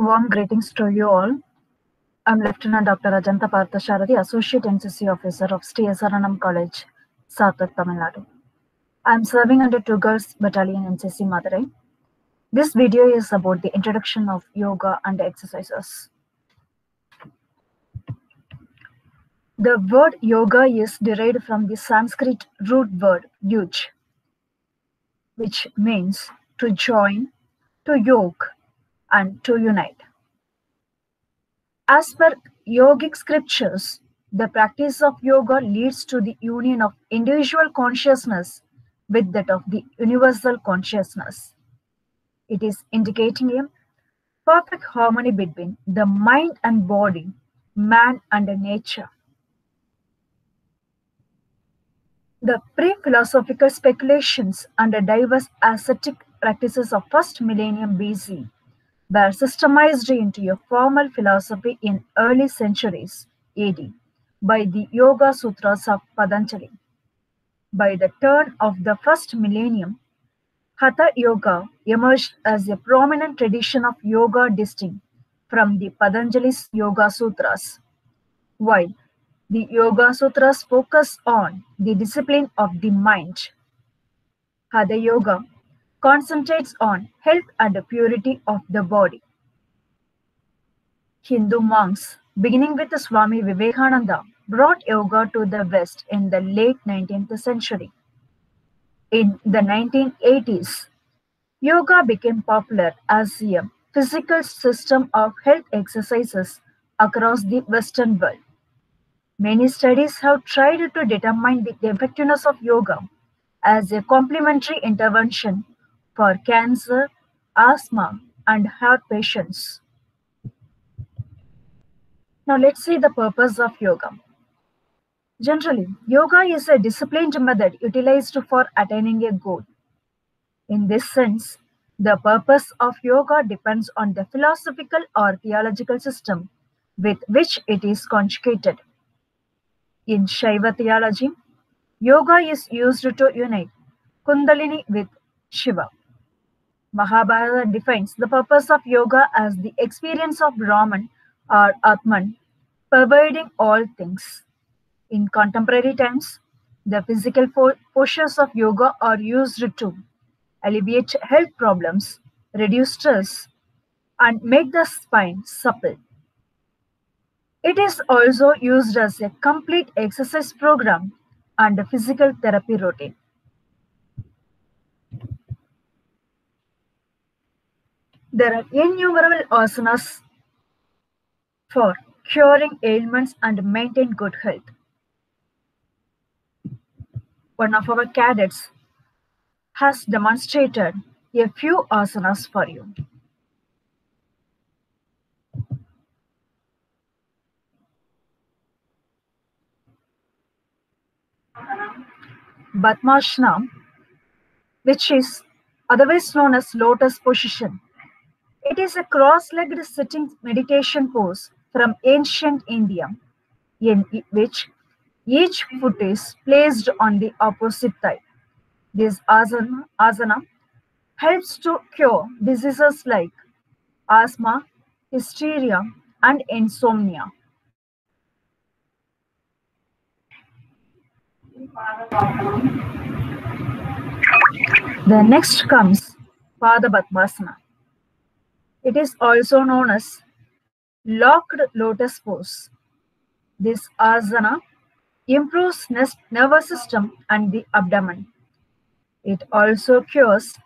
Warm greetings to you all. I'm Lieutenant Dr. Ajanta Parthasarathi, Associate NCC Officer of STSRNM College, Satak, Tamil Nadu. I'm serving under 2 Girls Battalion NCC Madurai. This video is about the introduction of yoga and exercises. The word yoga is derived from the Sanskrit root word yuj, which means to join, to yoke, and to unite. As per yogic scriptures, the practice of yoga leads to the union of individual consciousness with that of the universal consciousness. It is indicating a perfect harmony between the mind and body, man and nature. The pre-philosophical speculations and the diverse ascetic practices of first millennium BC were systemized into a formal philosophy in early centuries AD by the Yoga Sutras of Patanjali. By the turn of the first millennium, Hatha Yoga emerged as a prominent tradition of yoga distinct from the Patanjali's Yoga Sutras, while the Yoga Sutras focus on the discipline of the mind. Hatha Yoga concentrates on health and the purity of the body. Hindu monks, beginning with Swami Vivekananda, brought yoga to the West in the late 19th century. In the 1980s, yoga became popular as a physical system of health exercises across the Western world. Many studies have tried to determine the effectiveness of yoga as a complementary intervention for cancer, asthma, and heart patients. Now let's see the purpose of yoga. Generally, yoga is a disciplined method utilized for attaining a goal. In this sense, the purpose of yoga depends on the philosophical or theological system with which it is conjugated. In Shaiva theology, yoga is used to unite Kundalini with Shiva. Mahabharata defines the purpose of yoga as the experience of Brahman or Atman pervading all things. In contemporary times, the physical postures of yoga are used to alleviate health problems, reduce stress, and make the spine supple. It is also used as a complete exercise program and a physical therapy routine. There are innumerable asanas for curing ailments and maintain good health. One of our cadets has demonstrated a few asanas for you. Padmasana, which is otherwise known as lotus position. It is a cross-legged sitting meditation pose from ancient India, in which each foot is placed on the opposite thigh. This asana, asana helps to cure diseases like asthma, hysteria, and insomnia. The next comes Baddha Padmasana. It is also known as locked lotus pose. This asana improves nervous system and the abdomen. It also cures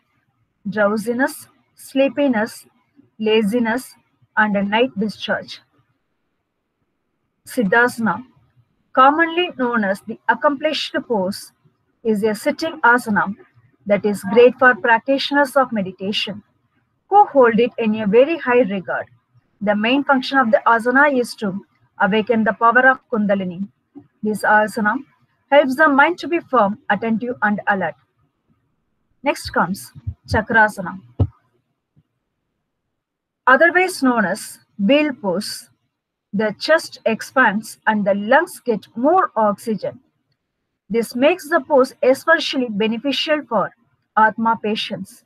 drowsiness, sleepiness, laziness, and a night discharge. Siddhasana, commonly known as the accomplished pose, is a sitting asana that is great for practitioners of meditation who hold it in a very high regard. The main function of the asana is to awaken the power of Kundalini. This asana helps the mind to be firm, attentive, and alert. Next comes Chakrasana. Otherwise known as wheel pose, the chest expands and the lungs get more oxygen. This makes the pose especially beneficial for asthma patients.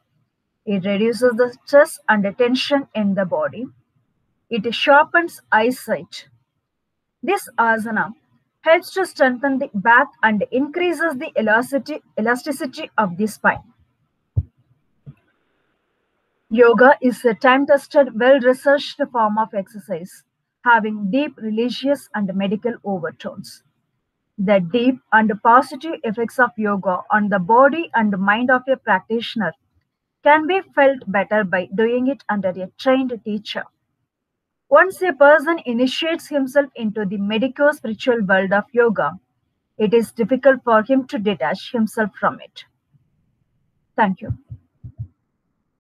It reduces the stress and the tension in the body It sharpens eyesight. This asana helps to strengthen the back and increases the elasticity, elasticity of the spine. Yoga is a time-tested, well-researched form of exercise, having deep religious and medical overtones. The deep and positive effects of yoga on the body and mind of a practitioner can be felt better by doing it under a trained teacher. Once a person initiates himself into the medico spiritual world of yoga, it is difficult for him to detach himself from it. Thank you.